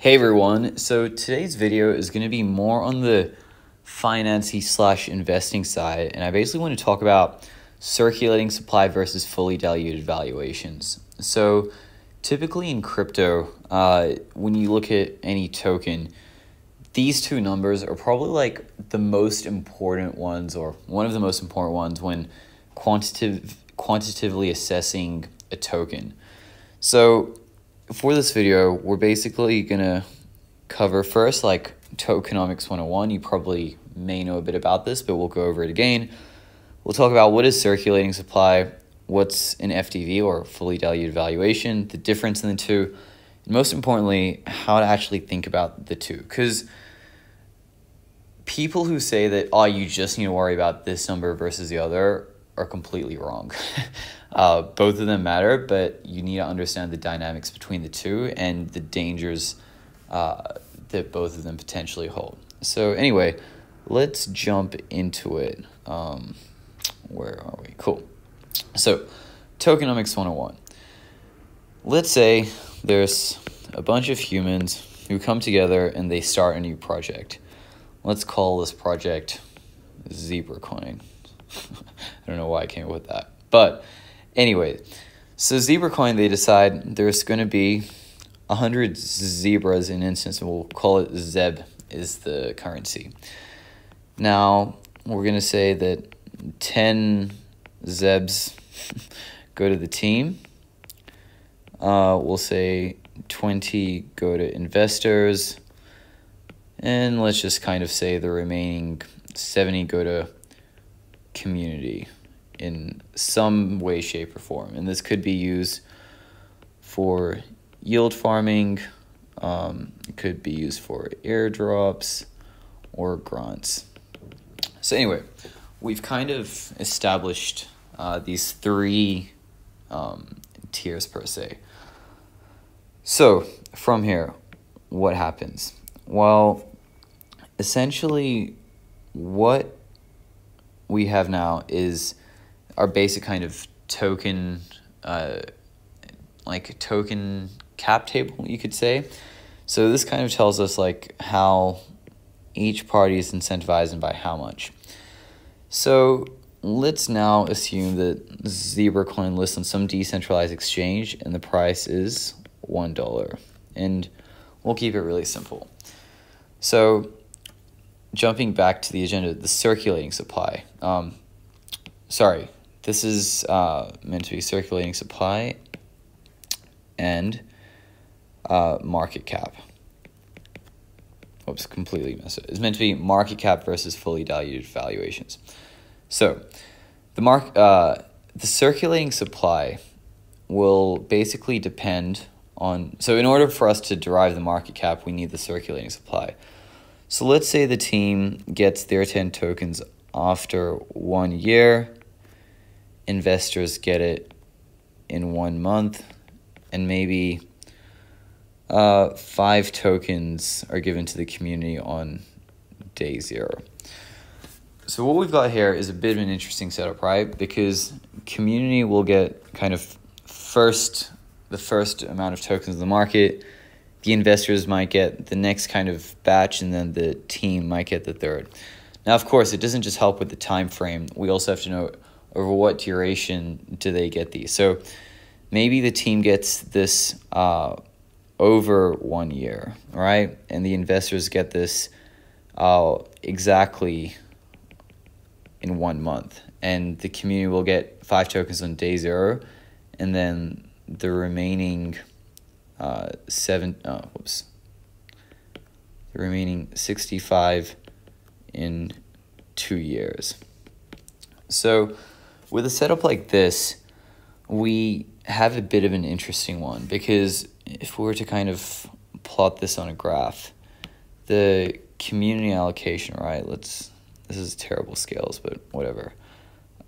Hey everyone, so today's video is going to be more on the financy slash investing side, and I basically want to talk about circulating supply versus fully diluted valuations. So, typically in crypto, uh, when you look at any token, these two numbers are probably like the most important ones, or one of the most important ones when quantitative quantitatively assessing a token. So for this video, we're basically going to cover first like tokenomics 101. You probably may know a bit about this, but we'll go over it again. We'll talk about what is circulating supply, what's an FDV or fully diluted valuation, the difference in the two, and most importantly, how to actually think about the two. Because people who say that, oh, you just need to worry about this number versus the other are completely wrong. uh, both of them matter, but you need to understand the dynamics between the two and the dangers uh, that both of them potentially hold. So, anyway, let's jump into it. Um, where are we? Cool. So, tokenomics 101. Let's say there's a bunch of humans who come together and they start a new project. Let's call this project ZebraCoin. I don't know why I came up with that. But anyway, so ZebraCoin, they decide there's going to be 100 zebras in instance, and we'll call it Zeb is the currency. Now, we're going to say that 10 Zebs go to the team. Uh, we'll say 20 go to investors. And let's just kind of say the remaining 70 go to community in some way, shape, or form. And this could be used for yield farming, um, it could be used for airdrops or grants. So, anyway, we've kind of established uh, these three um, tiers per se. So, from here, what happens? Well, essentially, what we have now is our basic kind of token, uh, like token cap table, you could say. So this kind of tells us like how each party is incentivized and by how much. So let's now assume that Zebra coin lists on some decentralized exchange and the price is $1. And we'll keep it really simple. So jumping back to the agenda, the circulating supply. Um, sorry, this is uh, meant to be circulating supply and uh, market cap. Oops, completely messed it. It's meant to be market cap versus fully diluted valuations. So, the mark, uh, the circulating supply will basically depend on. So, in order for us to derive the market cap, we need the circulating supply. So let's say the team gets their 10 tokens after one year. Investors get it in one month, and maybe uh, five tokens are given to the community on day zero. So what we've got here is a bit of an interesting setup, right? Because community will get kind of first the first amount of tokens in the market the investors might get the next kind of batch and then the team might get the third. Now, of course, it doesn't just help with the time frame. We also have to know over what duration do they get these. So maybe the team gets this uh, over one year, right? And the investors get this uh, exactly in one month. And the community will get five tokens on day zero, and then the remaining uh, seven, oh, whoops, the remaining 65 in two years. So with a setup like this, we have a bit of an interesting one because if we were to kind of plot this on a graph, the community allocation, right? Let's, this is terrible scales, but whatever.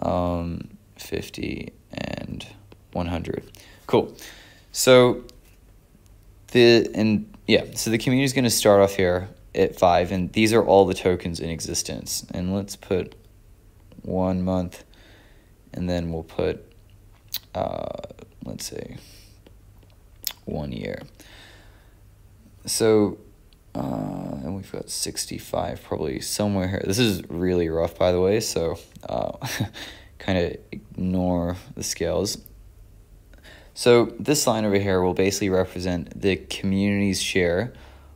Um, 50 and 100. Cool. So the and yeah, so the community is going to start off here at five, and these are all the tokens in existence. And let's put one month, and then we'll put, uh, let's say, one year. so uh, and we've got 65 probably somewhere here. This is really rough, by the way, so uh, kind of ignore the scales. So this line over here will basically represent the community's share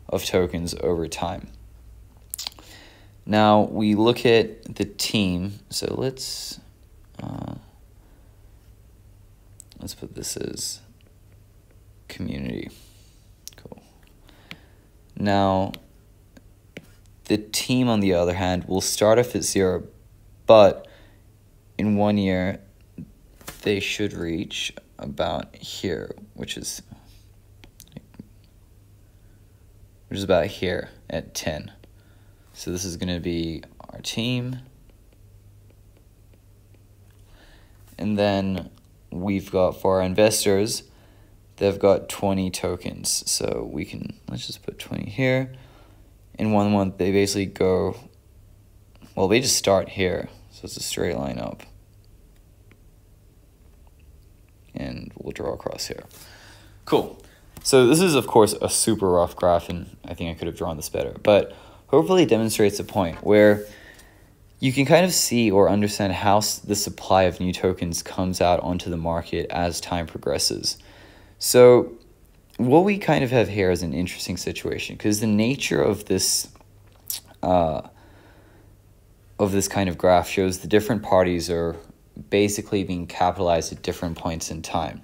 of tokens over time. Now we look at the team. So let's uh, let's put this as community. Cool. Now the team, on the other hand, will start off at zero, but in one year they should reach about here, which is which is about here at 10. So this is going to be our team. And then we've got for our investors, they've got 20 tokens. So we can, let's just put 20 here. In one month, they basically go, well, they just start here. So it's a straight line up. And we'll draw across here. Cool. So this is, of course, a super rough graph, and I think I could have drawn this better. But hopefully it demonstrates a point where you can kind of see or understand how the supply of new tokens comes out onto the market as time progresses. So what we kind of have here is an interesting situation because the nature of this uh, of this kind of graph shows the different parties are basically being capitalized at different points in time.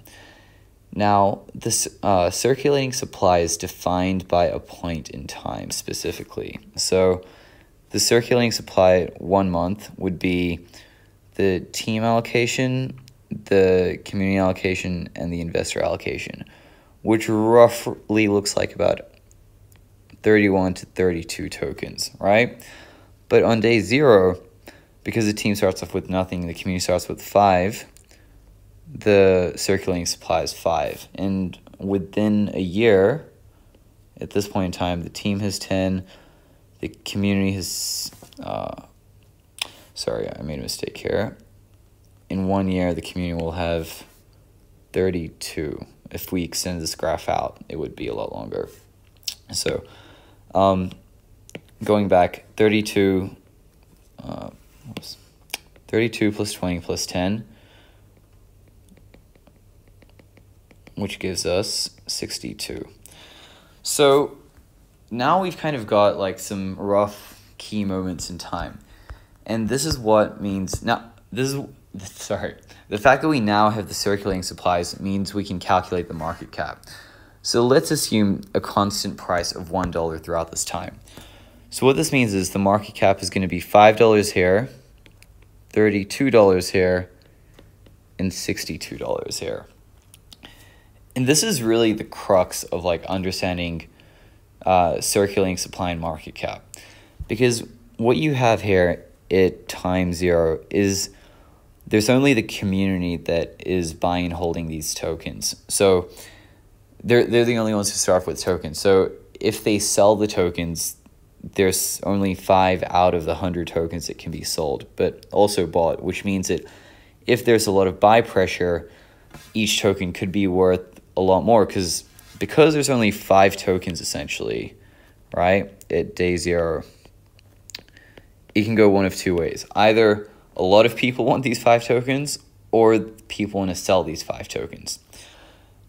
Now, this uh, circulating supply is defined by a point in time specifically. So, the circulating supply one month would be the team allocation, the community allocation, and the investor allocation, which roughly looks like about 31 to 32 tokens, right? But on day zero, because the team starts off with nothing, the community starts with five, the circulating supply is five. And within a year, at this point in time, the team has 10, the community has, uh, sorry, I made a mistake here. In one year, the community will have 32. If we extend this graph out, it would be a lot longer. So, um, going back, 32, uh, 32 plus 20 plus 10 which gives us 62. So now we've kind of got like some rough key moments in time. And this is what means now this is sorry. The fact that we now have the circulating supplies means we can calculate the market cap. So let's assume a constant price of $1 throughout this time. So what this means is the market cap is going to be $5 here, $32 here, and $62 here. And this is really the crux of like understanding uh, circulating supply and market cap. Because what you have here at time zero is there's only the community that is buying and holding these tokens. So they're, they're the only ones who start off with tokens. So if they sell the tokens there's only five out of the hundred tokens that can be sold but also bought which means that if there's a lot of buy pressure each token could be worth a lot more because because there's only five tokens essentially, right? At day zero, it can go one of two ways. Either a lot of people want these five tokens, or people want to sell these five tokens.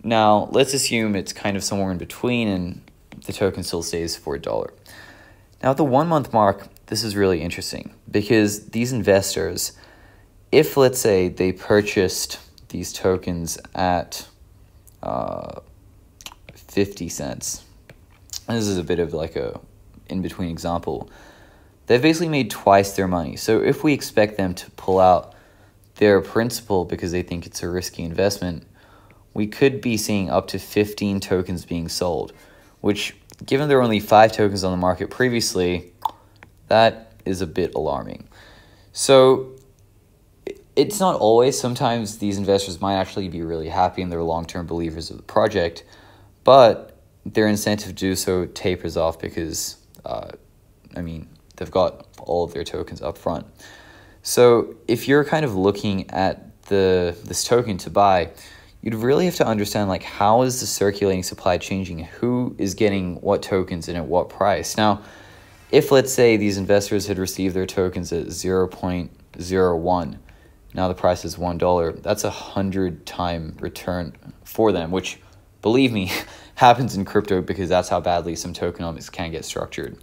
Now, let's assume it's kind of somewhere in between and the token still stays for a dollar. Now, at the one month mark, this is really interesting because these investors, if let's say they purchased these tokens at uh, 50 cents. this is a bit of like a in between example. They've basically made twice their money. So if we expect them to pull out their principal because they think it's a risky investment, we could be seeing up to 15 tokens being sold, which given there were only 5 tokens on the market previously, that is a bit alarming. So it's not always. Sometimes these investors might actually be really happy and they're long term believers of the project, but their incentive to do so tapers off because, uh, I mean, they've got all of their tokens up front. So if you're kind of looking at the this token to buy, you'd really have to understand like how is the circulating supply changing? Who is getting what tokens and at what price? Now, if let's say these investors had received their tokens at 0.01, now the price is $1, that's a 100 time return for them, which believe me, happens in crypto because that's how badly some tokenomics can get structured.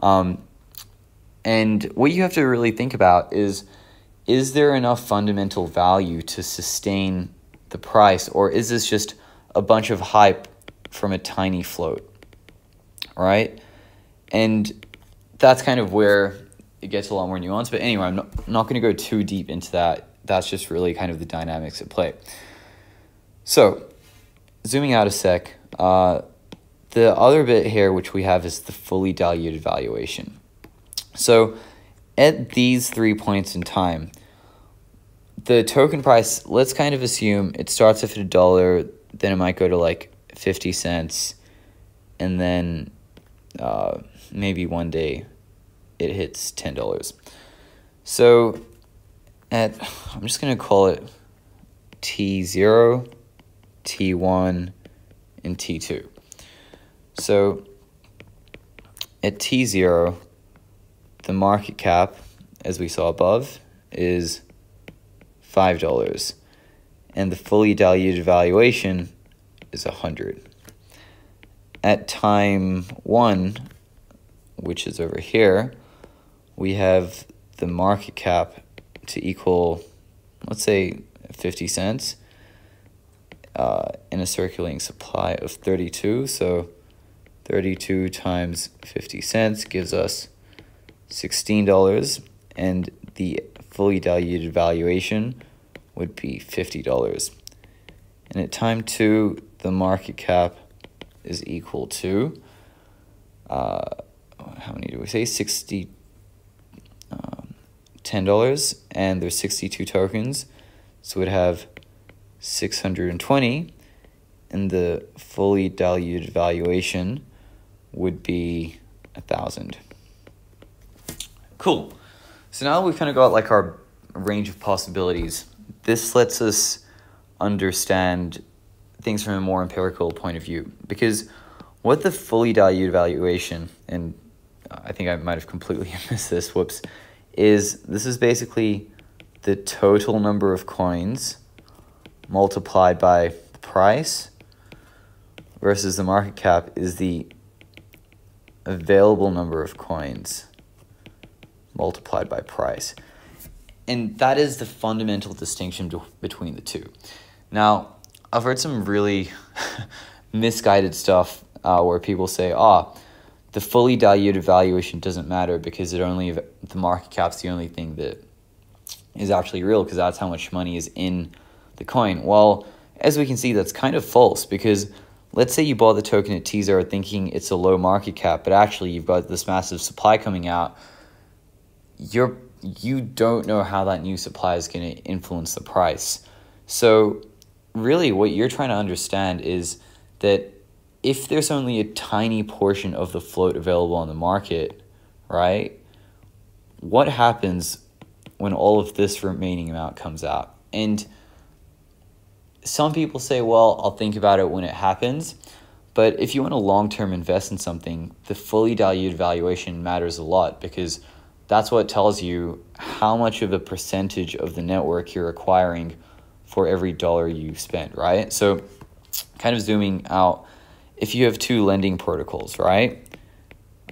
Um, and what you have to really think about is is there enough fundamental value to sustain the price, or is this just a bunch of hype from a tiny float? Right? And that's kind of where it gets a lot more nuanced. But anyway, I'm not, I'm not going to go too deep into that. That's just really kind of the dynamics at play. So, zooming out a sec, uh, the other bit here which we have is the fully diluted valuation. So, at these three points in time, the token price, let's kind of assume it starts off at a dollar, then it might go to like 50 cents, and then uh, maybe one day it hits $10. So at, I'm just going to call it T0, T1, and T2. So at T0, the market cap, as we saw above, is $5. And the fully diluted valuation is 100 At time 1, which is over here, we have the market cap to equal, let's say, 50 cents uh, in a circulating supply of 32. So 32 times 50 cents gives us $16 and the fully diluted valuation would be $50. And at time two, the market cap is equal to, uh, how many do we say? 60, um, $10, and there's 62 tokens. So we'd have 620, and the fully diluted valuation would be a thousand. Cool. So now we've kind of got like our range of possibilities. This lets us understand things from a more empirical point of view because what the fully diluted valuation and I think I might have completely missed this whoops is this is basically the total number of coins multiplied by the price versus the market cap is the available number of coins multiplied by price. And that is the fundamental distinction between the two. Now, I've heard some really misguided stuff uh, where people say, ah, oh, the fully diluted valuation doesn't matter because it only the market cap's the only thing that is actually real because that's how much money is in the coin. Well, as we can see, that's kind of false because let's say you bought the token at T0 thinking it's a low market cap, but actually you've got this massive supply coming out you're you don't know how that new supply is going to influence the price. So really what you're trying to understand is that if there's only a tiny portion of the float available on the market, right? What happens when all of this remaining amount comes out? And some people say, well, I'll think about it when it happens. But if you want to long term invest in something, the fully diluted valuation matters a lot because that's what tells you how much of a percentage of the network you're acquiring for every dollar you spend, right? So, kind of zooming out, if you have two lending protocols, right?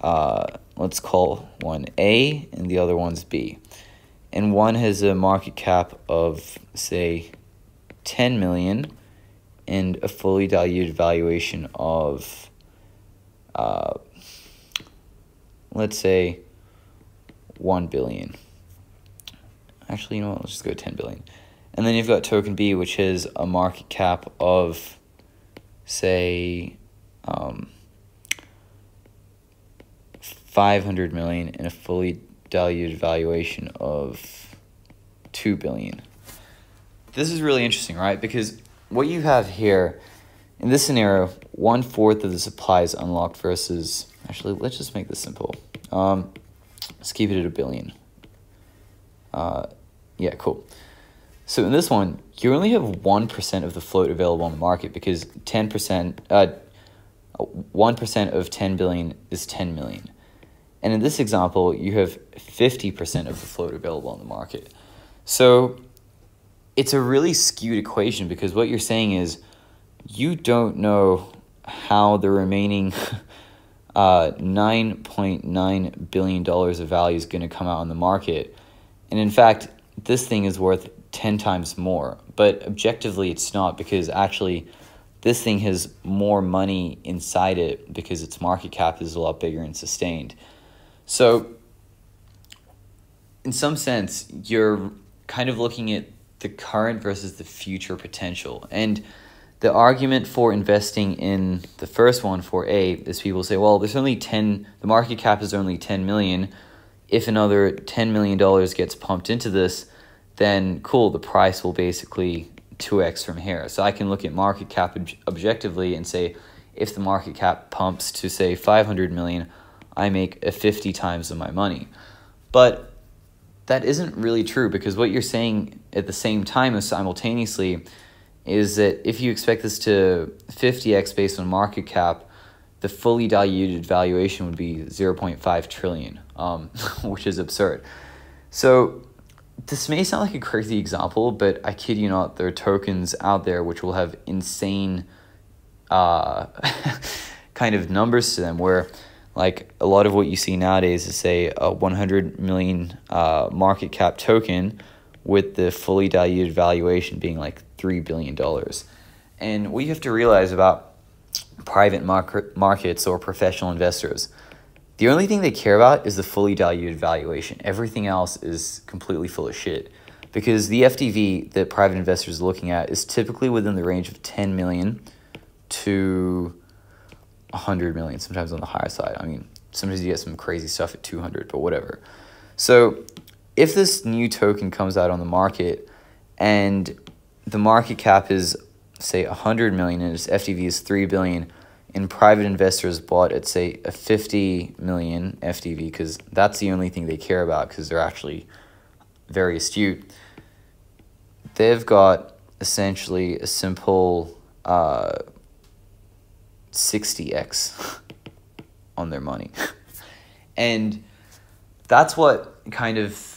Uh, let's call one A and the other one's B. And one has a market cap of, say, 10 million and a fully diluted valuation of, uh, let's say, 1 billion. Actually, you know what? Let's just go 10 billion. And then you've got token B, which is a market cap of, say, um, 500 million and a fully diluted valuation of 2 billion. This is really interesting, right? Because what you have here in this scenario, one fourth of the supply is unlocked versus. Actually, let's just make this simple. Um, Let's keep it at a billion. Uh, yeah, cool. So in this one, you only have 1% of the float available on the market because 10%, uh, 1% of 10 billion is 10 million. And in this example, you have 50% of the float available on the market. So it's a really skewed equation because what you're saying is you don't know how the remaining uh, $9.9 billion of value is going to come out on the market. And in fact, this thing is worth 10 times more. But objectively, it's not because actually this thing has more money inside it because its market cap is a lot bigger and sustained. So, in some sense, you're kind of looking at the current versus the future potential. And the argument for investing in the first one for A is people say, well, there's only 10, the market cap is only 10 million. If another $10 million gets pumped into this, then cool, the price will basically 2x from here. So I can look at market cap ob- objectively and say, if the market cap pumps to say 500 million, I make a 50 times of my money. But that isn't really true because what you're saying at the same time is simultaneously is that if you expect this to 50x based on market cap, the fully diluted valuation would be 0.5 trillion, um, which is absurd. So this may sound like a crazy example, but I kid you not, there are tokens out there which will have insane uh, kind of numbers to them where like a lot of what you see nowadays is say a 100 million uh, market cap token with the fully diluted valuation being like $3 billion. And what you have to realize about private market, markets or professional investors, the only thing they care about is the fully diluted valuation. Everything else is completely full of shit. Because the FDV that private investors are looking at is typically within the range of 10 million to 100 million, sometimes on the higher side. I mean, sometimes you get some crazy stuff at 200, but whatever. So, if this new token comes out on the market and the market cap is say 100 million and its FDV is 3 billion and private investors bought at say a 50 million FDV because that's the only thing they care about because they're actually very astute. They've got essentially a simple uh, 60x on their money. and that's what kind of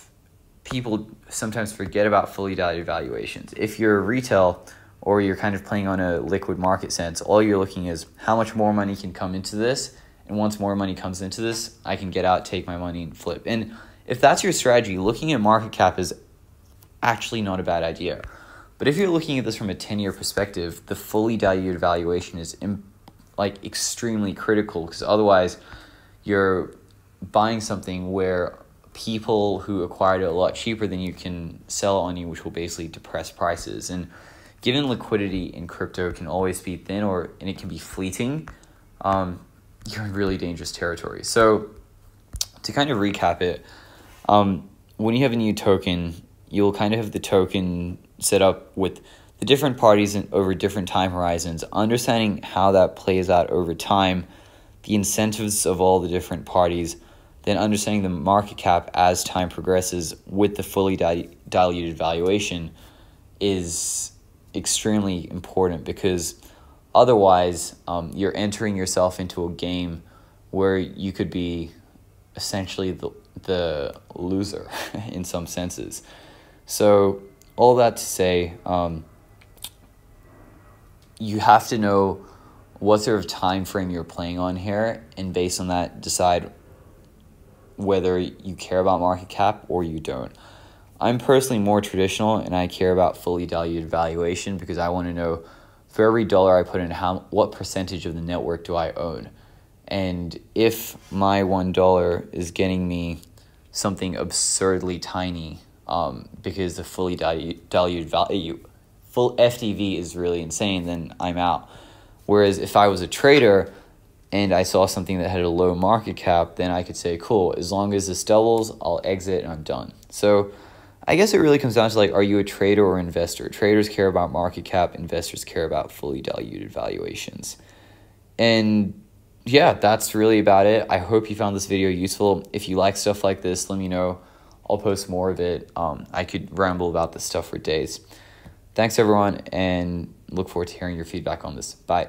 people sometimes forget about fully diluted valuations. If you're retail or you're kind of playing on a liquid market sense, all you're looking is how much more money can come into this. And once more money comes into this, I can get out, take my money, and flip. And if that's your strategy, looking at market cap is actually not a bad idea. But if you're looking at this from a 10 year perspective, the fully diluted valuation is like extremely critical because otherwise you're buying something where people who acquired it a lot cheaper than you can sell on you, which will basically depress prices. And given liquidity in crypto can always be thin or and it can be fleeting, um, you're in really dangerous territory. So to kind of recap it, um, when you have a new token, you'll kind of have the token set up with the different parties in, over different time horizons, understanding how that plays out over time, the incentives of all the different parties then understanding the market cap as time progresses with the fully di- diluted valuation is extremely important because otherwise um, you're entering yourself into a game where you could be essentially the, the loser in some senses. So, all that to say, um, you have to know what sort of time frame you're playing on here, and based on that, decide whether you care about market cap or you don't. I'm personally more traditional and I care about fully diluted valuation because I want to know for every dollar I put in how what percentage of the network do I own. And if my one dollar is getting me something absurdly tiny, um, because the fully diluted value, full FDV is really insane, then I'm out. Whereas if I was a trader, and I saw something that had a low market cap, then I could say, cool, as long as this doubles, I'll exit and I'm done. So I guess it really comes down to like, are you a trader or investor? Traders care about market cap, investors care about fully diluted valuations. And yeah, that's really about it. I hope you found this video useful. If you like stuff like this, let me know. I'll post more of it. Um, I could ramble about this stuff for days. Thanks, everyone, and look forward to hearing your feedback on this. Bye.